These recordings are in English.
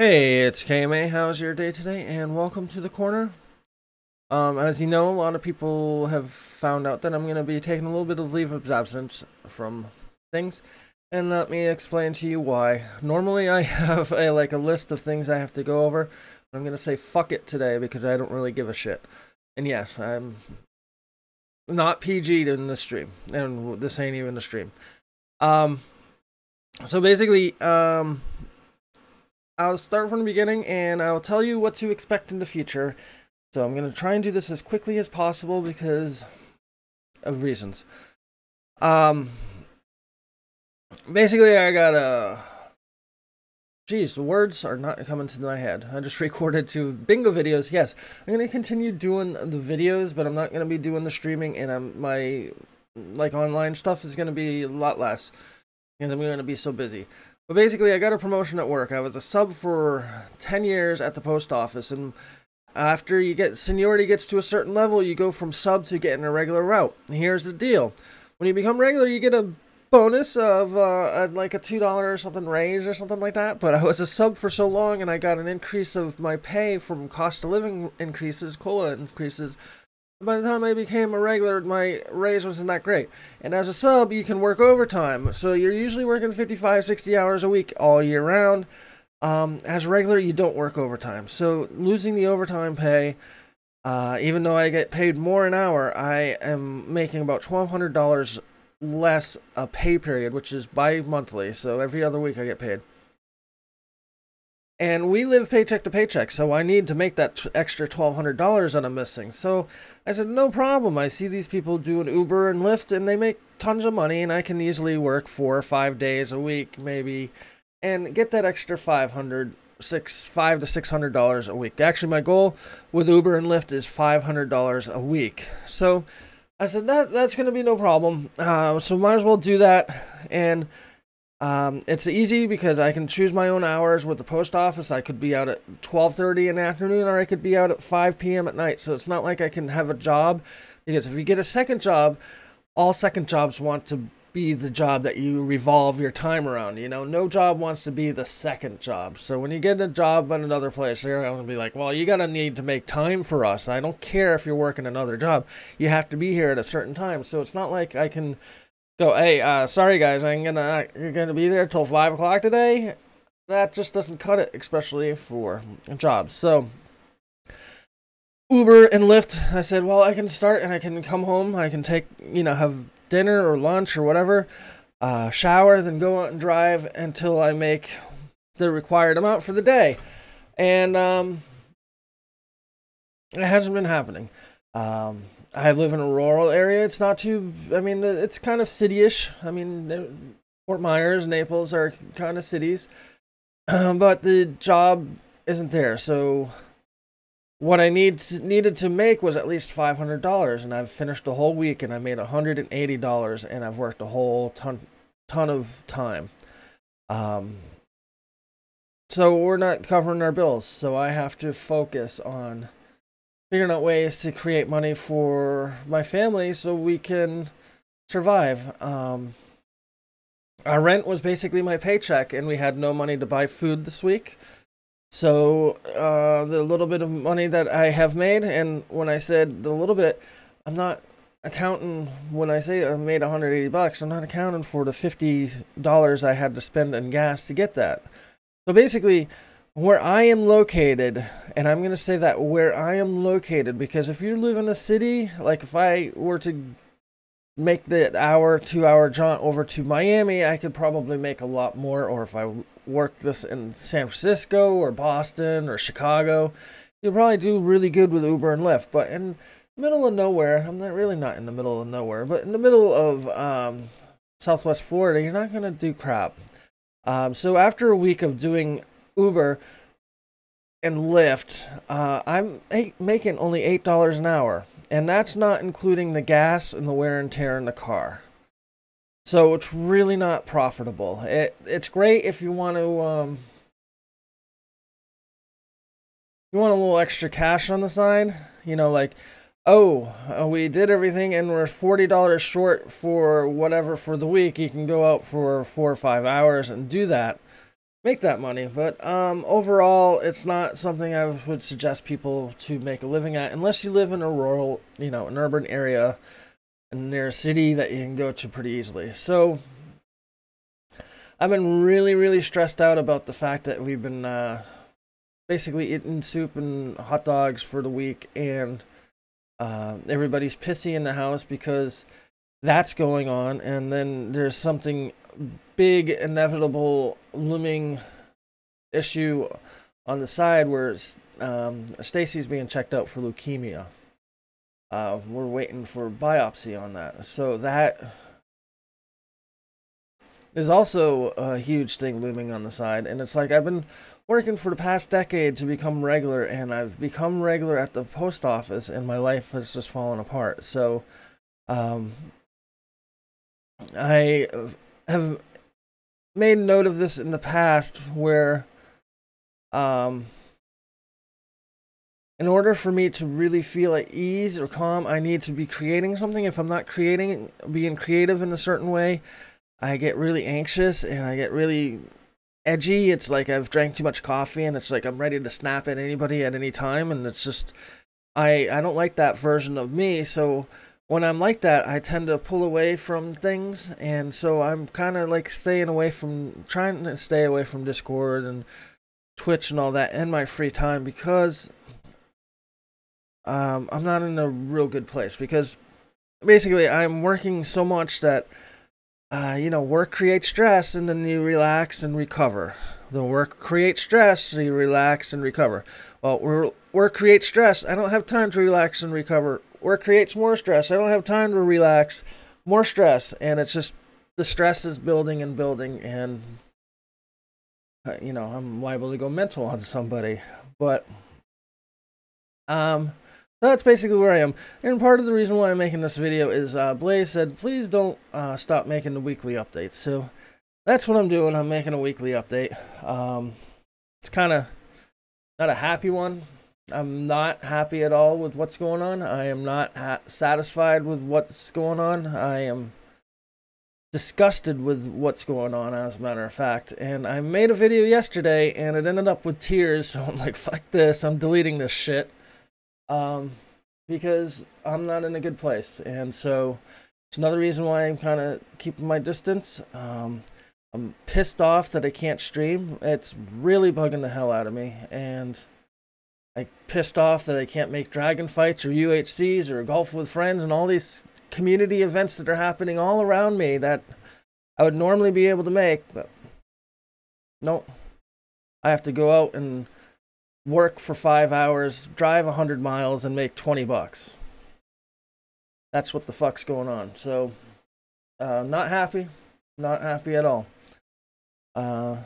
Hey, it's KMA. How's your day today? And welcome to the Korner. Um, as you know, a lot of people have found out that I'm going to be taking a little bit of leave of absence from things, and let me explain to you why. Normally, I have a like a list of things I have to go over. I'm going to say fuck it today because I don't really give a shit. And yes, I'm not PG'd in the stream, and this ain't even the stream. Um, so basically, um I'll start from the beginning and I'll tell you what to expect in the future. So I'm going to try and do this as quickly as possible because of reasons. Um, basically, I got a. Geez, the words are not coming to my head. I just recorded two bingo videos. Yes, I'm going to continue doing the videos, but I'm not going to be doing the streaming, and I'm, my like online stuff is going to be a lot less because I'm going to be so busy. But basically, I got a promotion at work. I was a sub for 10 years at the post office, and after you get seniority gets to a certain level, you go from sub to getting a regular route. Here's the deal: when you become regular, you get a bonus of uh, like a two dollar or something raise or something like that. But I was a sub for so long, and I got an increase of my pay from cost of living increases, cola increases, by the time I became a regular, my raise wasn't that great. And as a sub, you can work overtime. So you're usually working 55, 60 hours a week all year round. Um, as a regular, you don't work overtime. So losing the overtime pay, uh, even though I get paid more an hour, I am making about $1,200 less a pay period, which is bi monthly. So every other week I get paid. And we live paycheck to paycheck, so I need to make that extra $1,200 that I'm missing. So I said, no problem. I see these people doing Uber and Lyft, and they make tons of money, and I can easily work four or five days a week, maybe, and get that extra 500 six five to six hundred dollars a week. Actually, my goal with Uber and Lyft is five hundred dollars a week. So I said that that's going to be no problem. Uh, so might as well do that and um, it's easy because I can choose my own hours with the post office. I could be out at 12:30 in the afternoon, or I could be out at 5 p.m. at night. So it's not like I can have a job, because if you get a second job, all second jobs want to be the job that you revolve your time around. You know, no job wants to be the second job. So when you get a job at another place, they're going to be like, "Well, you got to need to make time for us. I don't care if you're working another job. You have to be here at a certain time." So it's not like I can go, hey, uh, sorry guys, I'm gonna you're gonna be there till five o'clock today. That just doesn't cut it, especially for jobs. So Uber and Lyft, I said, well, I can start and I can come home. I can take, you know, have dinner or lunch or whatever, uh, shower, then go out and drive until I make the required amount for the day. And um, it hasn't been happening. Um, I live in a rural area. It's not too. I mean, it's kind of cityish. I mean, Fort Myers, Naples are kind of cities, but the job isn't there. So, what I need to, needed to make was at least five hundred dollars, and I've finished a whole week, and I made hundred and eighty dollars, and I've worked a whole ton, ton of time. Um, so we're not covering our bills, so I have to focus on figuring out ways to create money for my family so we can survive. Um, our rent was basically my paycheck, and we had no money to buy food this week. So uh, the little bit of money that I have made, and when I said the little bit, I'm not accounting when I say I made 180 bucks. I'm not accounting for the 50 dollars I had to spend in gas to get that. So basically, where I am located, and I'm going to say that where I am located, because if you live in a city, like if I were to make the hour, two hour jaunt over to Miami, I could probably make a lot more. Or if I worked this in San Francisco or Boston or Chicago, you'll probably do really good with Uber and Lyft. But in middle of nowhere, I'm not really not in the middle of nowhere, but in the middle of um, Southwest Florida, you're not going to do crap. Um, so after a week of doing Uber and Lyft, uh, I'm eight, making only eight dollars an hour, and that's not including the gas and the wear and tear in the car. So it's really not profitable. It it's great if you want to um, you want a little extra cash on the side. You know, like oh, uh, we did everything and we're forty dollars short for whatever for the week. You can go out for four or five hours and do that. Make that money. But um, overall, it's not something I would suggest people to make a living at unless you live in a rural, you know, an urban area and near a city that you can go to pretty easily. So I've been really, really stressed out about the fact that we've been uh, basically eating soup and hot dogs for the week, and uh, everybody's pissy in the house because that's going on, and then there's something big, inevitable, looming issue on the side where um, Stacy's being checked out for leukemia. Uh, we're waiting for biopsy on that. So that is also a huge thing looming on the side. And it's like I've been working for the past decade to become regular, and I've become regular at the post office, and my life has just fallen apart. So, um, I have made note of this in the past where um in order for me to really feel at ease or calm i need to be creating something. If i'm not creating being creative in a certain way i get really anxious and i get really edgy. It's like i've drank too much coffee and it's like i'm ready to snap at anybody at any time. And it's just i i don't like that version of me. So when I'm like that, I tend to pull away from things, and so I'm kind of like staying away from trying to stay away from Discord and Twitch and all that in my free time because um, I'm not in a real good place because basically I'm working so much that uh, you know work creates stress, and then you relax and recover. The work creates stress, so you relax and recover. Well, work creates stress. I don't have time to relax and recover work creates more stress. I don't have time to relax, more stress, and it's just the stress is building and building, and uh, you know I'm liable to go mental on somebody. But um, that's basically where I am. And part of the reason why I'm making this video is uh, Blaze said, please don't uh, stop making the weekly updates. So that's what I'm doing. I'm making a weekly update. Um, it's kind of not a happy one I'm not happy at all with what's going on. I am not satisfied with what's going on. I am disgusted with what's going on, as a matter of fact. And I made a video yesterday, and it ended up with tears. So I'm like, fuck this. I'm deleting this shit. Um, because I'm not in a good place. And so it's another reason why I'm kind of keeping my distance. Um, I'm pissed off that I can't stream. It's really bugging the hell out of me. And like pissed off that I can't make dragon fights or UHCs or golf with friends and all these community events that are happening all around me that I would normally be able to make, but no. I have to go out and work for five hours, drive a hundred miles, and make twenty bucks. That's what the fuck's going on. So, uh, not happy, not happy at all. Uh,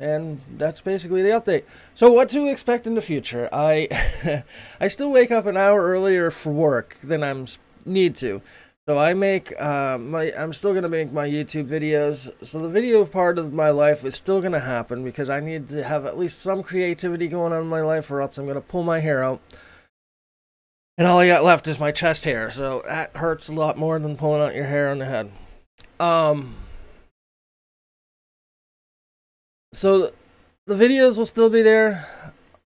and that's basically the update. So what to expect in the future? I I still wake up an hour earlier for work than I'm need to. So I make uh, my I'm still gonna make my YouTube videos. So the video part of my life is still gonna happen because I need to have at least some creativity going on in my life, or else I'm gonna pull my hair out. And all I got left is my chest hair, so that hurts a lot more than pulling out your hair on the head. Um, so the videos will still be there.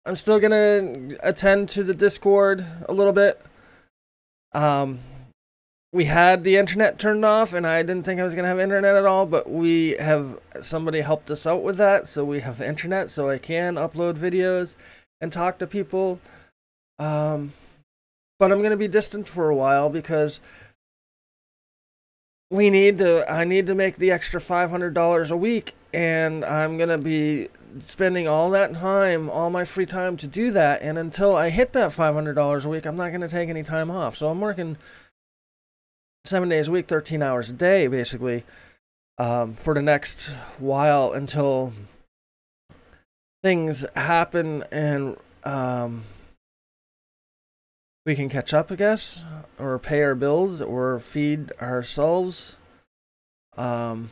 I'm still gonna attend to the Discord a little bit. Um, we had the internet turned off, and I didn't think I was gonna have internet at all. But we have somebody helped us out with that, so we have internet, so I can upload videos and talk to people. Um, but I'm gonna be distant for a while because we need to. I need to make the extra five hundred dollars a week and I'm gonna be spending all that time, all my free time to do that. And until I hit that $500 a week, I'm not gonna take any time off. So I'm working seven days a week, 13 hours a day, basically, um, for the next while until things happen and um, we can catch up, I guess, or pay our bills or feed ourselves. Um,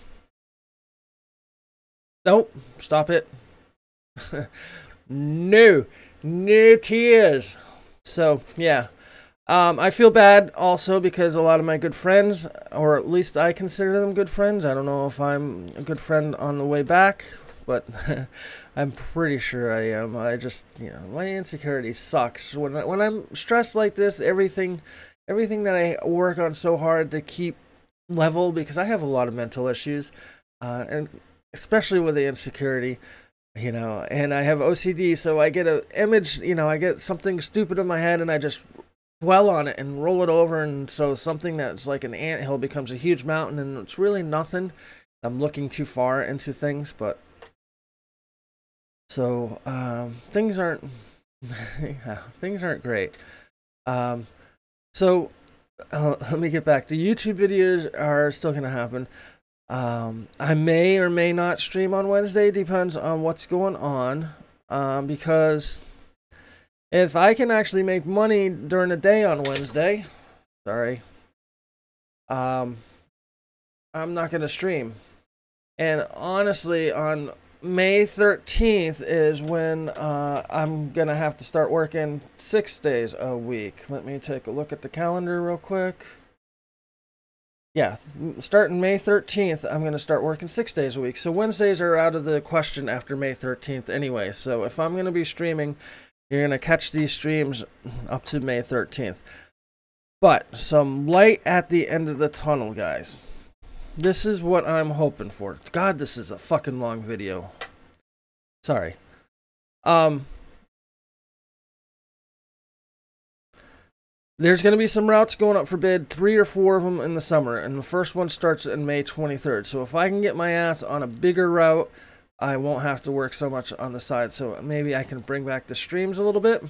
Nope, stop it. no, no tears. So, yeah. Um, I feel bad also because a lot of my good friends, or at least I consider them good friends. I don't know if I'm a good friend on the way back but I'm pretty sure I am. I just, you know, my insecurity sucks. When I, when I'm stressed like this, everything everything that I work on so hard to keep level because I have a lot of mental issues, uh, and especially with the insecurity, you know, and I have OCD, so I get a image, you know, I get something stupid in my head, and I just dwell on it and roll it over, and so something that's like an ant hill becomes a huge mountain, and it's really nothing. I'm looking too far into things, but so um, things aren't yeah, things aren't great. Um, so uh, let me get back. The YouTube videos are still gonna happen. Um, I may or may not stream on Wednesday, depends on what's going on. Um, because if I can actually make money during the day on Wednesday, sorry, um, I'm not gonna stream. And honestly, on May 13th is when uh, I'm going to have to start working six days a week. Let me take a look at the calendar real quick. Yeah, starting May 13th, I'm going to start working six days a week. So Wednesdays are out of the question after May 13th anyway. So if I'm going to be streaming, you're going to catch these streams up to May 13th. But some light at the end of the tunnel, guys. This is what I'm hoping for. God, this is a fucking long video. Sorry. Um, there's going to be some routes going up for bid, three or four of them in the summer, and the first one starts in May 23rd. So if I can get my ass on a bigger route, I won't have to work so much on the side. So maybe I can bring back the streams a little bit.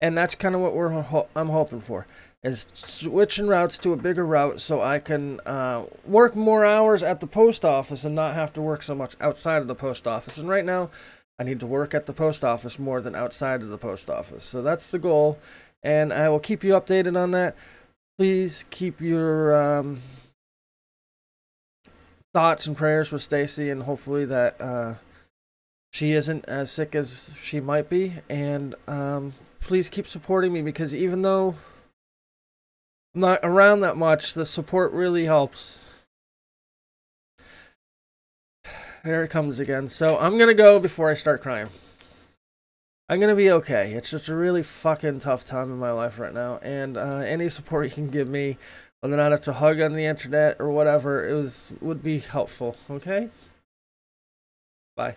And that's kind of what we're I'm hoping for is switching routes to a bigger route so I can uh, work more hours at the post office and not have to work so much outside of the post office. And right now, I need to work at the post office more than outside of the post office. So that's the goal, and I will keep you updated on that. Please keep your um, thoughts and prayers with Stacy, and hopefully that uh, she isn't as sick as she might be. And um, please keep supporting me because even though not around that much, the support really helps. There it comes again. So I'm gonna go before I start crying. I'm gonna be okay. It's just a really fucking tough time in my life right now, and uh, any support you can give me, whether or not it's a hug on the internet or whatever, it was would be helpful. Okay. Bye.